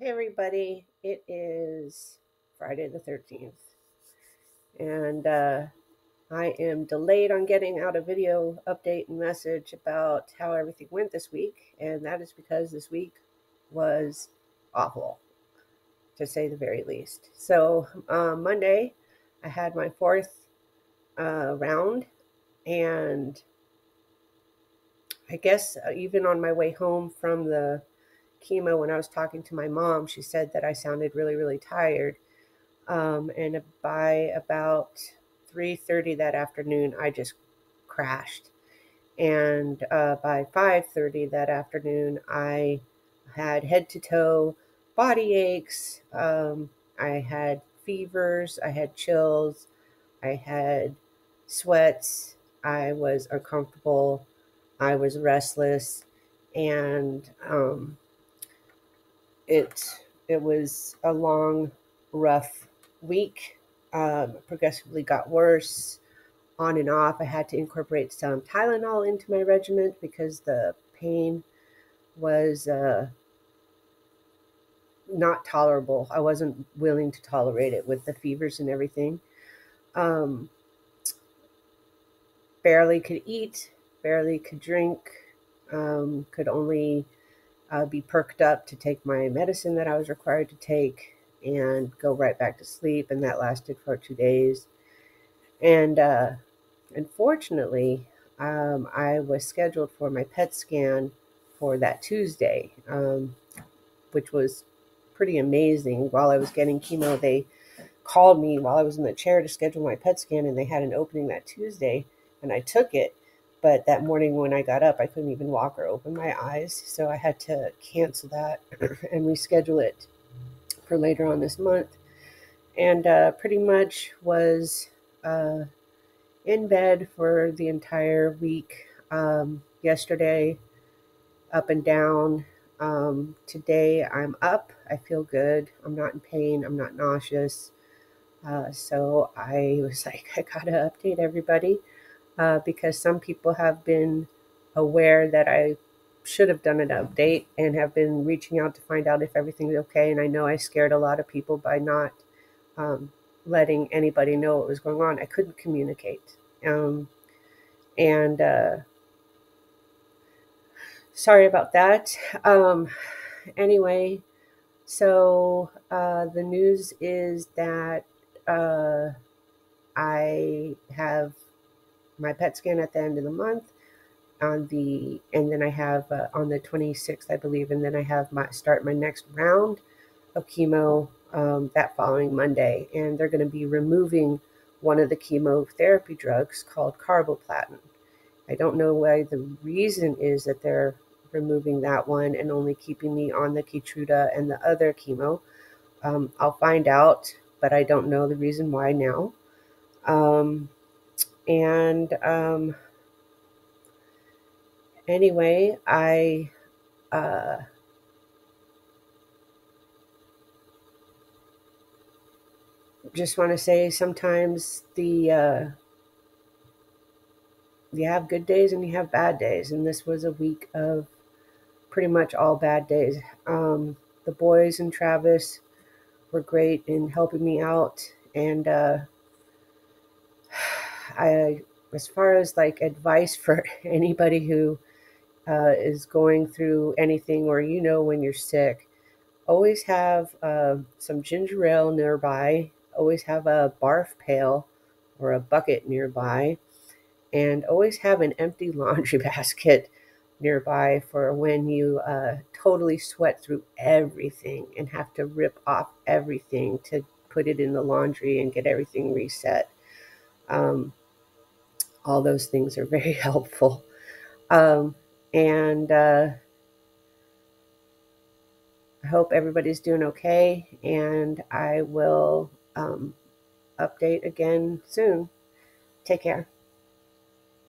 Hey, everybody. It is Friday the 13th, and uh, I am delayed on getting out a video update and message about how everything went this week, and that is because this week was awful, to say the very least. So, uh, Monday, I had my fourth uh, round, and I guess uh, even on my way home from the chemo, when I was talking to my mom, she said that I sounded really, really tired. Um, and by about 3:30 that afternoon, I just crashed. And uh, by 5:30 that afternoon, I had head to toe body aches. Um, I had fevers. I had chills. I had sweats. I was uncomfortable. I was restless, and um, it it was a long, rough week. Um, progressively got worse, on and off. I had to incorporate some Tylenol into my regimen because the pain was uh, not tolerable. I wasn't willing to tolerate it with the fevers and everything. Um, barely could eat, barely could drink, um, could only uh, be perked up to take my medicine that I was required to take and go right back to sleep. And that lasted for two days. And uh, unfortunately, um, I was scheduled for my PET scan for that Tuesday, um, which was pretty amazing. While I was getting chemo, they called me while I was in the chair to schedule my PET scan, and they had an opening that Tuesday, and I took it. But that morning when I got up, I couldn't even walk or open my eyes. So I had to cancel that and reschedule it for later on this month. And uh, pretty much was uh, in bed for the entire week. Um, yesterday, up and down. Um, today, I'm up. I feel good. I'm not in pain. I'm not nauseous. Uh, so I was like, I gotta update everybody uh, because some people have been aware that I should have done an update and have been reaching out to find out if everything's okay. And I know I scared a lot of people by not um, letting anybody know what was going on. I couldn't communicate. Um, and uh, sorry about that. Um, anyway, so uh, the news is that uh, I have my PET scan at the end of the month on the and then I have uh, on the 26th I believe and then I have my start my next round of chemo um, that following Monday and they're going to be removing one of the chemotherapy drugs called carboplatin. I don't know why the reason is that they're removing that one and only keeping me on the Keytruda and the other chemo. Um, I'll find out, but I don't know the reason why now. Um, and um, anyway, I uh, just want to say sometimes the uh, you have good days and you have bad days, and this was a week of pretty much all bad days. Um, the boys and Travis were great in helping me out, and uh, I, as far as like advice for anybody who uh, is going through anything or you know when you're sick, always have uh, some ginger ale nearby. Always have a barf pail or a bucket nearby, and always have an empty laundry basket nearby for when you uh, totally sweat through everything and have to rip off everything to put it in the laundry and get everything reset. Um, all those things are very helpful. Um, and uh, I hope everybody's doing okay. And I will um, update again soon. Take care.